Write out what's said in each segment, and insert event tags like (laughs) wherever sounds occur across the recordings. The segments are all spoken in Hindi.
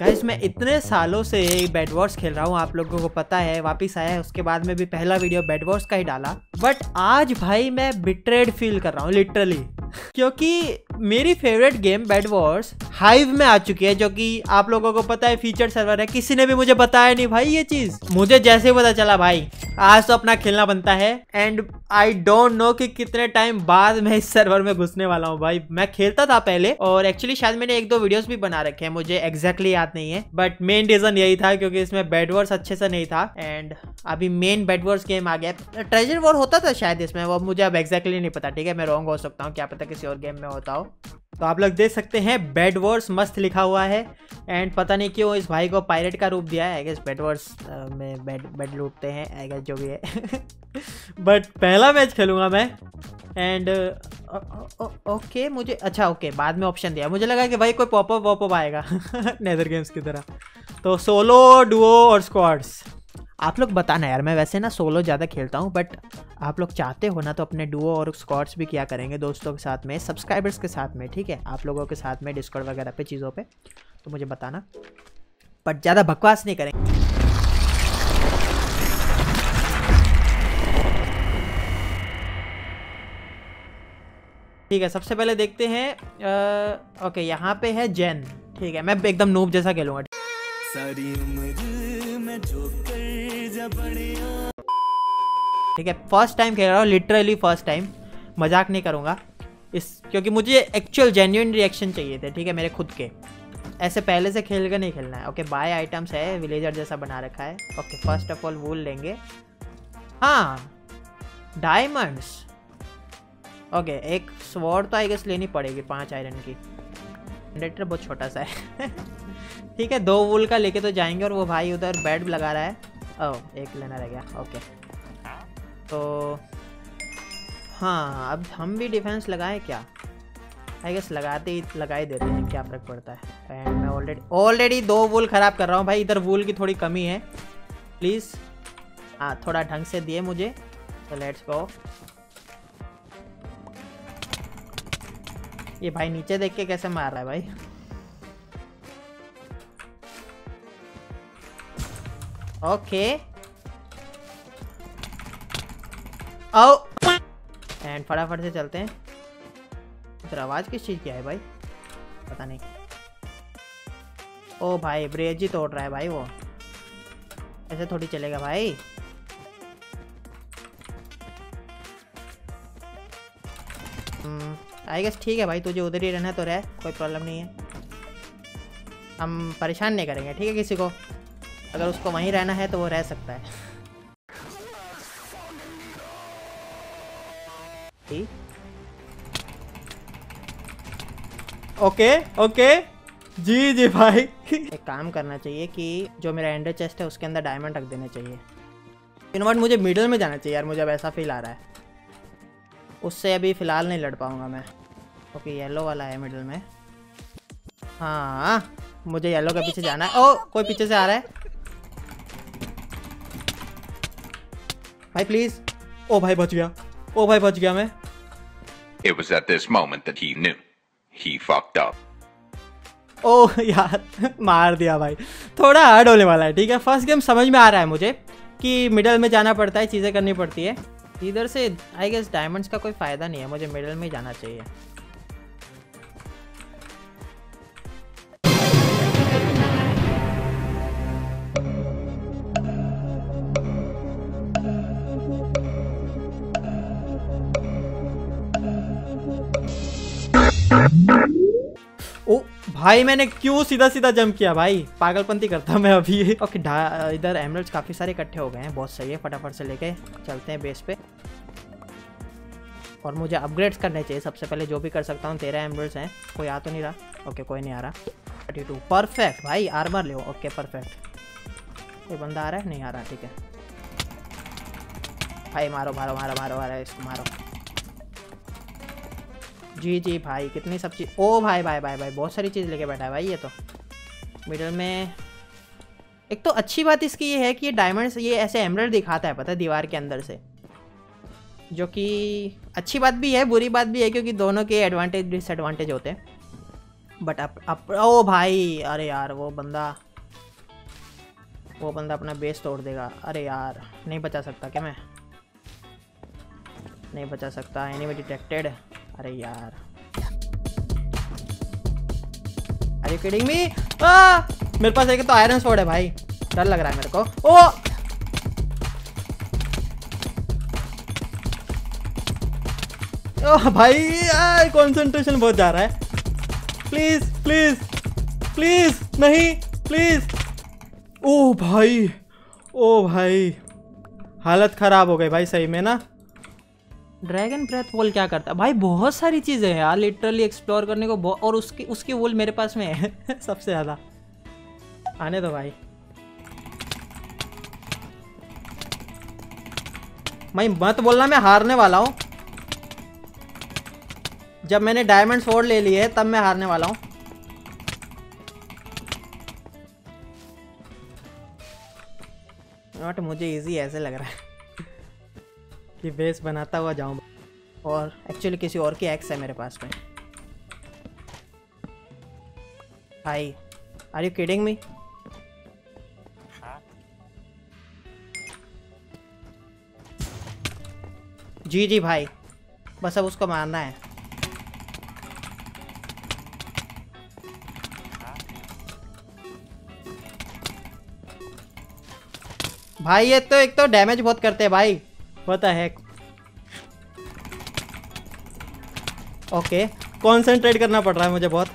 गाइस मैं इतने सालों से बेड वॉर्स खेल रहा हूँ, आप लोगों को पता है, वापस आया है, उसके बाद में भी पहला वीडियो बेड वॉर्स का ही डाला। बट आज भाई मैं बिट्रेड फील कर रहा हूँ लिटरली क्योंकि मेरी favourite game bed wars Hive में आ चुकी है, जो कि आप लोगों को पता है फीचर सर्वर है। किसी ने भी मुझे बताया नहीं भाई ये चीज़। मुझे जैसे पता चला भाई, आज तो अपना खेलना बनता है। एंड आई डोंट नो कि कितने टाइम बाद मैं इस सर्वर में घुसने वाला हूँ भाई। मैं खेलता था पहले और एक्चुअली शायद मैंने एक दो वीडियोस भी बना रखे हैं, मुझे एग्जैक्टली याद नहीं है। बट मेन रीजन यही था क्योंकि इसमें बेड वॉर्स अच्छे से नहीं था। एंड अभी मेन बेड वॉर्स गेम आ गया। ट्रेजर वॉर होता था शायद इसमें, वो मुझे अब एक्जैक्टली नहीं पता। ठीक है, मैं रॉन्ग हो सकता हूँ, क्या पता किसी और गेम में होता हो। तो आप लोग देख सकते हैं बेड वॉर्स मस्त लिखा हुआ है। एंड पता नहीं क्यों इस भाई को पायरेट का रूप दिया है। आई गेस बेड वॉर्स में बेड बेड लूटते हैं आई गेस जो भी है। (laughs) बट पहला मैच खेलूँगा मैं। एंड ओके मुझे अच्छा ओके बाद में ऑप्शन दिया। मुझे लगा कि भाई कोई पॉपअप वॉपअप आएगा। (laughs) नेदर गेम्स की तरह। तो सोलो डुओ और स्क्वाड्स आप लोग बताना यार मैं वैसे ना सोलो ज़्यादा खेलता हूँ बट आप लोग चाहते हो ना तो अपने डुओ और स्कॉट्स भी किया करेंगे दोस्तों के साथ में सब्सक्राइबर्स के साथ में ठीक है? आप लोगों के साथ में डिस्कॉर्ड वगैरह पे चीज़ों पे तो मुझे बताना। बट ज़्यादा बकवास नहीं करेंगे। ठीक है सबसे पहले देखते हैं आ, ओके यहाँ पे है जैन ठीक है? मैं एकदम नूब जैसा खेलूँगा ठीक है फ़र्स्ट टाइम खेल रहा हूँ लिटरली फ़र्स्ट टाइम मज़ाक नहीं करूँगा। इस, क्योंकि मुझे एक्चुअल जेन्यून रिएक्शन चाहिए थे, ठीक है, मेरे खुद के। ऐसे पहले से खेल कर नहीं खेलना है। ओके बाय आइटम्स है विलेजर जैसा बना रखा है। Okay first of all wool लेंगे। हाँ डायमंड्स ओके एक स्वॉर्ड तो आई गेस लेनी पड़ेगी, पाँच आयरन की। जनरेटर बहुत छोटा सा है। (laughs) ठीक है, दो वूल का लेके तो जाएँगे और वो भाई उधर बेड लगा रहा है। ओह, एक लेना रह गया, ओके। तो हाँ अब हम भी डिफेंस लगाए क्या? आई गेस लगाते ही लगा ही देते हैं, क्या फ़र्क पड़ता है? एंड मैं ऑलरेडी ऑलरेडी दो वूल ख़राब कर रहा हूँ भाई, इधर वूल की थोड़ी कमी है। प्लीज़ हाँ थोड़ा ढंग से दिए मुझे। तो लेट्स गो ये भाई नीचे देख के कैसे मार रहा है भाई? ओके आओ एंड फटाफट से चलते हैं। इधर आवाज़ किस चीज़ की है भाई? पता नहीं। ओ भाई, ब्रेज ही तोड़ रहा है भाई वो। ऐसे थोड़ी चलेगा भाई। आई गेस ठीक है भाई, तुझे उधर ही रहना तो रह, कोई प्रॉब्लम नहीं है। हम परेशान नहीं करेंगे, ठीक है किसी को? अगर उसको वहीं रहना है तो वो रह सकता है। Okay okay. जी जी भाई। एक काम करना चाहिए कि जो मेरा एंडर चेस्ट है उसके अंदर डायमंड रख देने चाहिए। इन इनवर्ट मुझे मिडल में जाना चाहिए यार, मुझे अब ऐसा फील आ रहा है। उससे अभी फ़िलहाल नहीं लड़ पाऊँगा मैं। ओके येलो वाला है मिडल में। हाँ मुझे येलो के पीछे जाना है। ओ, कोई पीछे से आ रहा है? भाई प्लीज़ ओ भाई बच गया। ओ भाई बच गया मैं। It was at this moment that he knew. He fucked up. ओ यार मार दिया भाई। थोड़ा हार्ड होने वाला है ठीक है? फ़र्स्ट गेम समझ में आ रहा है मुझे कि मिडल में जाना पड़ता है चीज़ें करनी पड़ती है। इधर से आई गेस डायमंड्स का कोई फ़ायदा नहीं है मुझे मिडल में जाना चाहिए। भाई, मैंने क्यों सीधा सीधा जंप किया भाई? पागलपंती करता मैं अभी। ओके इधर एमरल्ड्स काफ़ी सारे इकट्ठे हो गए हैं, बहुत सही है, फटाफट से लेके चलते हैं बेस पे। और मुझे अपग्रेड्स करने चाहिए, सबसे पहले जो भी कर सकता हूँ, तेरह एमरल्ड्स हैं। कोई आ तो नहीं रहा। ओके कोई नहीं आ रहा। थर्टी टू परफेक्ट भाई आर्मर ले ओके परफेक्ट कोई बंदा आ रहा है? नहीं आ रहा, ठीक है। भाई, मारो मारो मारो मारो मारो, इसको मारो। जी जी भाई, कितनी सब चीज़ ओ भाई भाई भाई भाई, बहुत सारी चीज़ लेके बैठा है भाई ये तो। मिडल में एक तो अच्छी बात इसकी ये है कि ये डायमंड्स ये ऐसे एमरल्ड दिखाता है, पता है, दीवार के अंदर से। जो कि अच्छी बात भी है, बुरी बात भी है, क्योंकि दोनों के एडवांटेज डिसएडवांटेज होते हैं। बट अप अप ओ भाई, अरे यार, वो बंदा वो बंदा अपना बेस तोड़ देगा। अरे यार, नहीं बचा सकता क्या मैं? नहीं बचा सकता एनिमी डिटेक्टेड अरे यार। अरे किडिंग मी आ मेरे पास एक तो आयरन स्वॉर्ड है भाई। डर लग रहा है मेरे को। ओ! ओ भाई कंसंट्रेशन बहुत जा रहा है। प्लीज़ प्लीज़ प्लीज़ नहीं प्लीज़ ओ भाई ओ भाई। हालत खराब हो गई भाई, सही में ना। ड्रैगन ब्रेथ वॉल क्या करता? है भाई, बहुत सारी चीज़ें हैं यार लिटरली एक्सप्लोर करने को और उसकी उसकी वॉल मेरे पास में है, (laughs) सबसे ज़्यादा। आने दो भाई। मैं मत बोलना, मैं हारने वाला हूँ। जब मैंने डायमंड फोड़ ले लिए तब मैं हारने वाला हूँ। नॉट मुझे इजी ऐसे लग रहा है। कि बेस बनाता हुआ जाऊँ। और एक्चुअली किसी और की एक्स है मेरे पास में। भाई आर यू किडिंग मी जी जी भाई, बस अब उसको मारना है। भाई, ये तो एक तो डैमेज बहुत करते हैं भाई। पता है ओके कंसंट्रेट करना पड़ रहा है मुझे बहुत।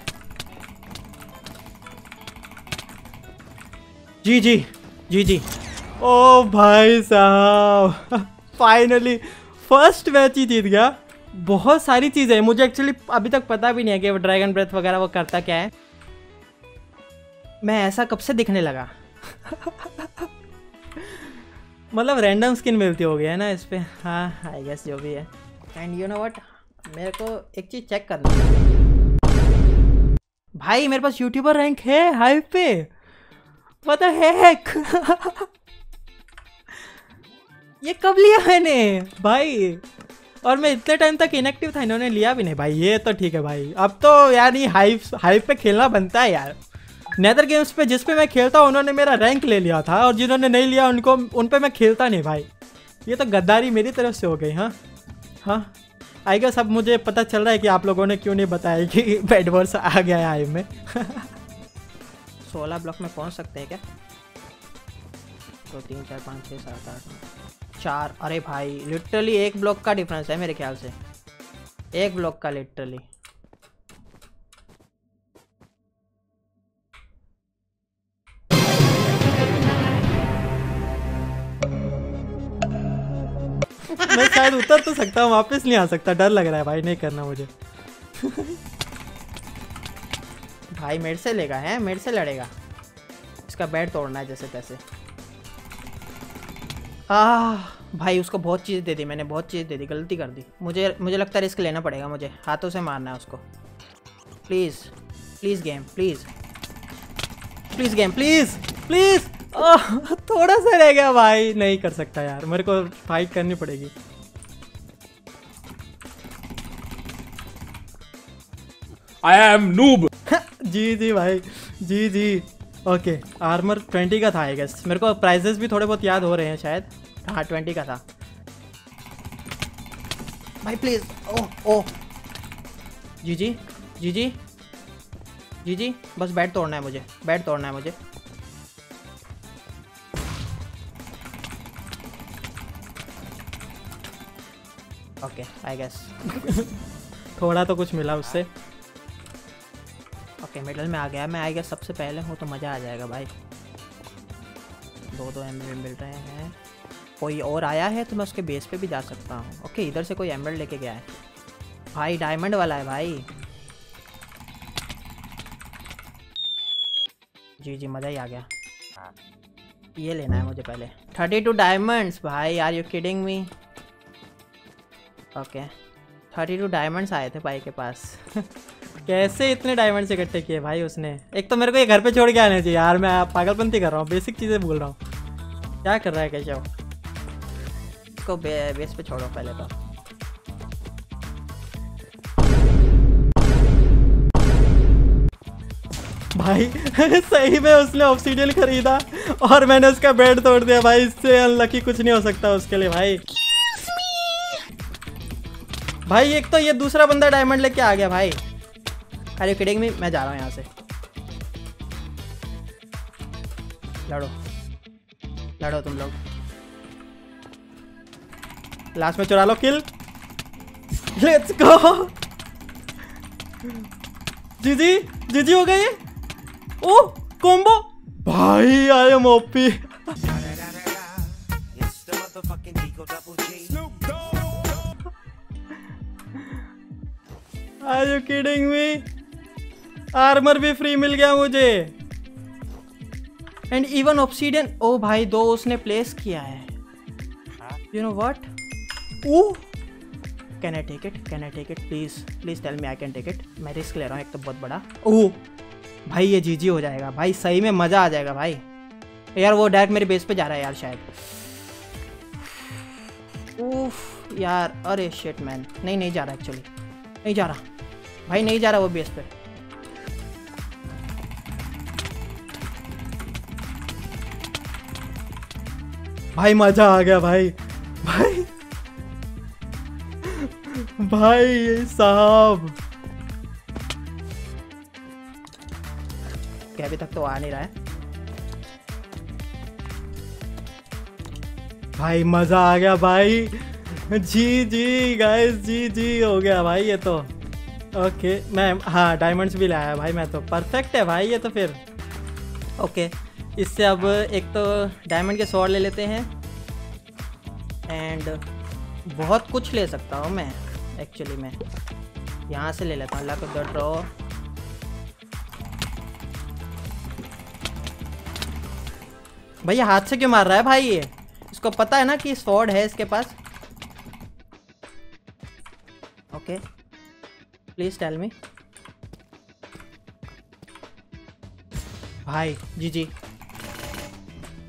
जी जी जी जी। ओ भाई साहब फाइनली फ़र्स्ट मैच ही जीत गया। बहुत सारी चीज़ें मुझे एक्चुअली अभी तक पता भी नहीं है कि वो ड्रैगन ब्रेथ वगैरह वो करता क्या है। मैं ऐसा कब से दिखने लगा? (laughs) मतलब रैंडम स्किन मिलती होगी, है ना, इस पर हाँ आई गेस जो भी है। एंड यू नो व्हाट मेरे को एक चीज़ चेक करना भाई, मेरे पास यूट्यूबर रैंक है हाई पे। पता है (laughs) ये कब लिया मैंने? भाई, और मैं इतने टाइम तक इनएक्टिव था, इन्होंने लिया भी नहीं। भाई, ये तो ठीक है भाई। अब तो यार ये हाइप हाइप पे खेलना बनता है यार। नेदर गेम्स पे जिस पे मैं खेलता हूँ, उन्होंने मेरा रैंक ले लिया था और जिन्होंने नहीं लिया, उनको उन पे मैं खेलता नहीं भाई। ये तो गद्दारी मेरी तरफ़ से हो गई हाँ? हाँ? आई गेस अब मुझे पता चल रहा है कि आप लोगों ने क्यों नहीं बताया कि (laughs) बेड वर्स आ गया है हाइव में। (laughs) सोलह ब्लॉक में पहुँच सकते हैं क्या? दो तो तीन, चार, पाँच छः सात, आठ चार। अरे भाई लिटरली एक ब्लॉक का डिफरेंस है मेरे ख्याल से। एक ब्लॉक का लिटरली मैं शायद उतर तो सकता हूँ, वापस नहीं आ सकता। डर लग रहा है भाई, नहीं करना मुझे। भाई, मेरे से लेगा, है? मेरे से लड़ेगा। इसका बेड तोड़ना है जैसे तैसे। आ भाई, उसको बहुत चीज़ दे दी मैंने, बहुत चीज़ दे दी, गलती कर दी। मुझे मुझे लगता है रिस्क लेना पड़ेगा मुझे। हाथों से मारना है उसको। Please please game please please game please please (laughs) थोड़ा सा रह गया भाई नहीं कर सकता यार। मेरे को फाइट करनी पड़ेगी। आई एम नूब जी जी भाई। जी जी। ओके आर्मर ट्वेंटी का था आई गेस मेरे को प्राइजेस भी थोड़े बहुत याद हो रहे हैं शायद। हाँ ट्वेंटी का था। भाई प्लीज़ ओह ओह जी जी। जी जी। जी जी। बस बैट तोड़ना है मुझे। बैट तोड़ना है मुझे। ओके आई गेस थोड़ा तो कुछ मिला उससे। ओके मिडल में आ गया। मैं आई गेस सबसे पहले हूँ तो मज़ा आ जाएगा भाई। दो दो एम मिल रहे हैं। कोई और आया है तो मैं उसके बेस पे भी जा सकता हूँ। ओके इधर से कोई एमरल्ड लेके गया है। भाई डायमंड वाला है भाई। जी जी मज़ा ही आ गया। ये लेना है मुझे पहले। थर्टी टू डायमंड्स भाई are you kidding me okay thirty two diamonds आए थे भाई के पास। (laughs) कैसे इतने डायमंड्स इकट्ठे किए भाई उसने? एक तो मेरे को ये घर पे छोड़ के आने चाहिए यार मैं पागलपंती कर रहा हूँ बेसिक चीज़ें बोल रहा हूँ। क्या कर रहा है कैसे इसको बे, बेस पे छोड़ो पहले तो। भाई (laughs) सही में उसने ऑक्सीजन खरीदा और मैंने उसका बेड तोड़ दिया भाई इससे अनलकी कुछ नहीं हो सकता उसके लिए भाई। भाई, एक तो ये दूसरा बंदा डायमंड लेके आ गया भाई। अरे किडिंग में मैं जा रहा हूँ यहाँ से। लड़ो। लड़ो तुम लोग। लास्ट में चुरा लो किल लेट्स गो जी जी जी जी हो गए ओ कॉम्बो भाई I am OP are you kidding me armour भी फ्री मिल गया मुझे। एंड इवन ऑप्सीडियन ओ भाई दो उसने प्लेस किया है। You know what oh can I take it can I take it please please tell me I can take it मैं रिस्क ले रहा हूँ एक तो बहुत बड़ा। ओह भाई ये जीजी हो जाएगा। भाई सही में मज़ा आ जाएगा भाई। यार वो डायरेक्ट मेरे बेस पे जा रहा है यार शायद। उफ यार अरे शेट मैन नहीं नहीं जा रहा एक्चुअली नहीं जा रहा। भाई नहीं जा रहा वो बेस पे। भाई मज़ा आ गया भाई। भाई। भाई साहब। क्या अभी तक तो आ नहीं रहा है। भाई मज़ा आ गया भाई। जी जी गाइस जी जी हो गया भाई ये तो। ओके मैं हाँ डायमंड्स भी लाया भाई मैं तो। परफेक्ट है भाई ये तो फिर। ओके इससे अब एक तो डायमंड के स्वॉर्ड ले लेते हैं। एंड बहुत कुछ ले सकता हूँ मैं एक्चुअली मैं। यहाँ से ले लेता हूँ को डर रहो। भैया, हाथ से क्यों मार रहा है भाई ये? इसको पता है ना कि स्वॉर्ड है इसके पास। ओके प्लीज़ टेल मी भाई जी जी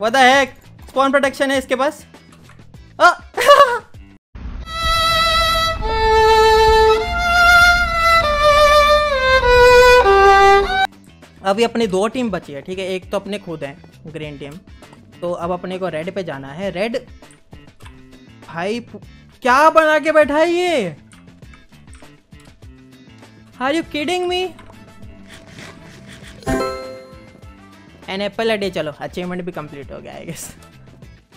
वट है स्पॉन प्रोटेक्शन है इसके पास! अभी अपनी दो टीम बची है, ठीक है? एक तो अपने खुद हैं, ग्रीन टीम। तो अब अपने को रेड पे जाना है। रेड, भाई, क्या बना के बैठा है ये? Are you kidding me an apple a day चलो अचीवमेंट भी कंप्लीट हो गया I guess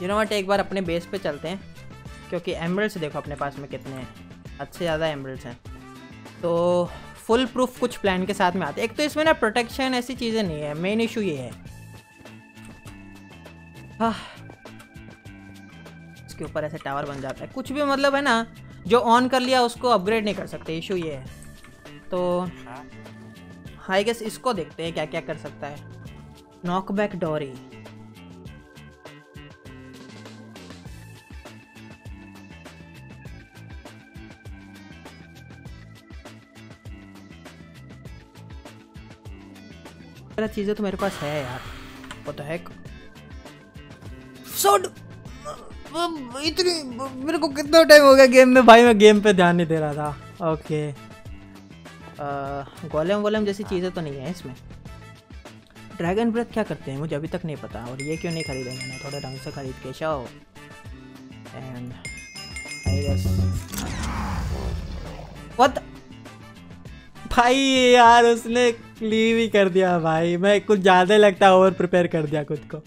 you know what एक बार अपने बेस पे चलते हैं, क्योंकि एमरल्ड्स देखो अपने पास में कितने हैं। अच्छे ज़्यादा एमरल्ड्स हैं। तो फुल प्रूफ कुछ प्लान के साथ में आते एक तो इसमें ना प्रोटेक्शन ऐसी चीज़ें नहीं है मेन इशू ये है। हाँ इसके ऊपर ऐसे टावर बन जाता है। कुछ भी मतलब है ना, जो ऑन कर लिया, उसको अपग्रेड नहीं कर सकते। इशू ये है। तो हाई गेस इसको देखते हैं क्या क्या कर सकता है। नॉकबैक डोरी चीज़ें तो मेरे पास है यार। वो तो है इतनी, मेरे को कितना टाइम हो गया गेम में? भाई मैं गेम पे ध्यान नहीं दे रहा था। ओके गोलम वोलम जैसी चीज़ें तो नहीं है इसमें। ड्रैगन ब्रेथ क्या करते हैं? मुझे अभी तक नहीं पता और ये क्यों नहीं खरीदे मैंने? थोड़ा ढंग से खरीद के show and I guess what भाई यार, उसने लीव ही कर दिया भाई। मैं कुछ ज़्यादा लगता ओवर प्रिपेयर कर दिया खुद को।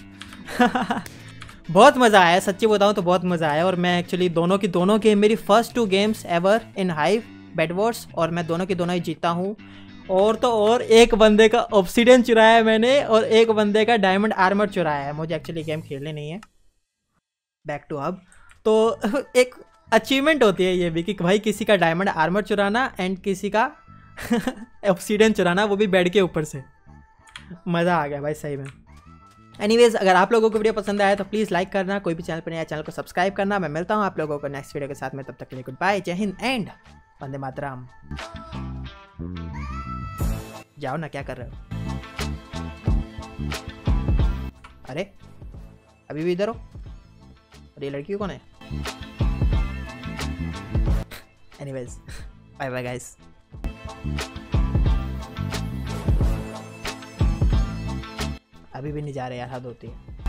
(laughs) बहुत मज़ा आया, सच्ची बताऊँ तो बहुत मज़ा आया। और मैं एक्चुअली दोनों की, दोनों गेम मेरी first two games ever in Hive bed wars और मैं दोनों की दोनों ही जीता हूँ। और तो और एक बंदे का ऑप्सीडियन चुराया है मैंने और एक बंदे का डायमंड आर्मर चुराया है। मुझे एक्चुअली गेम खेलने नहीं है। बैक टू अब। तो (laughs) एक अचीवमेंट होती है ये भी कि भाई किसी का डायमंड आर्मर चुराना एंड किसी का (laughs) ऑक्सीडेंट चुराना, वो भी बेड के ऊपर से। मज़ा आ गया भाई, सही में। एनीवेज अगर आप लोगों को वीडियो पसंद आया तो प्लीज़ लाइक करना, कोई भी चैनल पर नया, चैनल को सब्सक्राइब करना। मैं मिलता हूँ आप लोगों को नेक्स्ट वीडियो के साथ में। तब तक के लिए गुड बाय जय हिंद एंड वंदे मातरम जाओ ना, क्या कर रहे हो? अरे, अभी भी इधर हो? ये लड़की कौन है? एनीवेज बाय बाय गाइस अभी भी नहीं जा रहे यार, हद होती है।